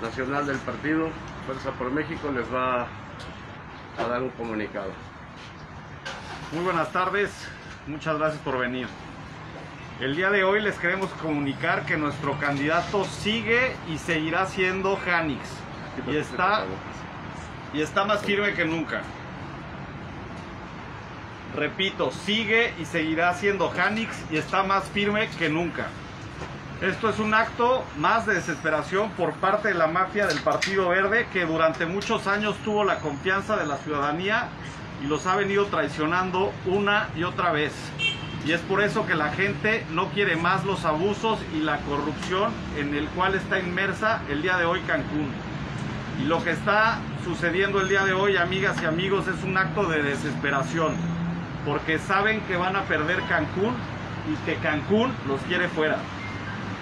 Nacional del partido, Fuerza por México, les va a dar un comunicado. Muy buenas tardes, muchas gracias por venir. El día de hoy les queremos comunicar que nuestro candidato sigue y seguirá siendo Janix y está, y está más firme que nunca. Repito, sigue y seguirá siendo Janix y está más firme que nunca. Esto es un acto más de desesperación por parte de la mafia del Partido Verde que durante muchos años tuvo la confianza de la ciudadanía y los ha venido traicionando una y otra vez. Y es por eso que la gente no quiere más los abusos y la corrupción en el cual está inmersa el día de hoy Cancún. Y lo que está sucediendo el día de hoy, amigas y amigos, es un acto de desesperación, porque saben que van a perder Cancún y que Cancún los quiere fuera.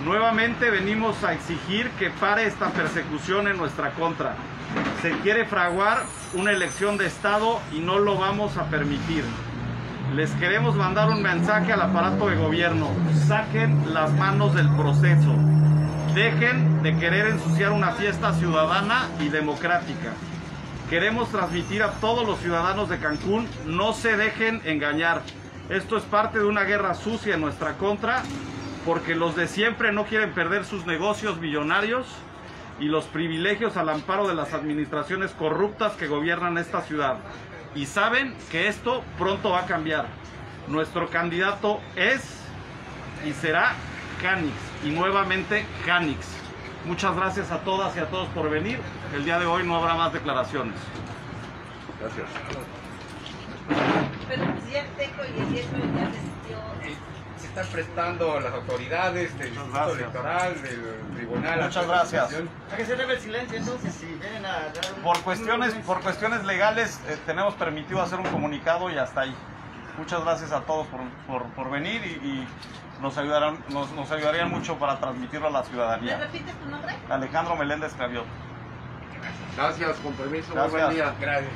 Nuevamente venimos a exigir que pare esta persecución en nuestra contra. Se quiere fraguar una elección de Estado y no lo vamos a permitir. Les queremos mandar un mensaje al aparato de gobierno. Saquen las manos del proceso. Dejen de querer ensuciar una fiesta ciudadana y democrática. Queremos transmitir a todos los ciudadanos de Cancún, no se dejen engañar. Esto es parte de una guerra sucia en nuestra contra porque los de siempre no quieren perder sus negocios millonarios y los privilegios al amparo de las administraciones corruptas que gobiernan esta ciudad. Y saben que esto pronto va a cambiar. Nuestro candidato es y será Canix y nuevamente Canix. Muchas gracias a todas y a todos por venir. El día de hoy no habrá más declaraciones. Gracias. Pero el presidente y eso ya desistió. se están prestando las autoridades del Muchas Instituto gracias. Electoral, del Tribunal. Muchas gracias. A que se debe el silencio entonces, si vienen a dar un- Por cuestiones, por cuestiones legales eh, tenemos permitido hacer un comunicado y hasta ahí. Muchas gracias a todos por, por- por venir y, y nos, ayudarán, nos, nos ayudarían mucho para transmitirlo a la ¿Me ciudadanía. repites tu nombre? Alejandro Meléndez Claviot. Gracias, con permiso, muy Gracias. buen día. Gracias.